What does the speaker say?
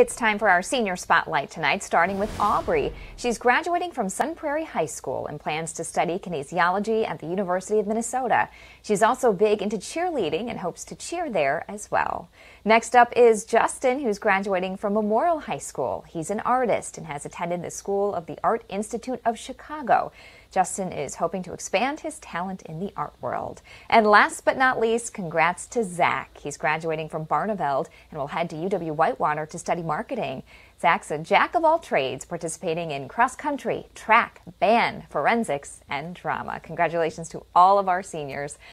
It's time for our senior spotlight tonight, starting with Aubrey. She's graduating from Sun Prairie High School and plans to study kinesiology at the University of Minnesota. She's also big into cheerleading and hopes to cheer there as well. Next up is Justin, who's graduating from Memorial High School. He's an artist and has attended the School of the Art Institute of Chicago. Justin is hoping to expand his talent in the art world. And last but not least, congrats to Zach. He's graduating from Barneveld and will head to UW Whitewater to study marketing. Zach's a jack of all trades, participating in cross country, track, band, forensics, and drama. Congratulations to all of our seniors.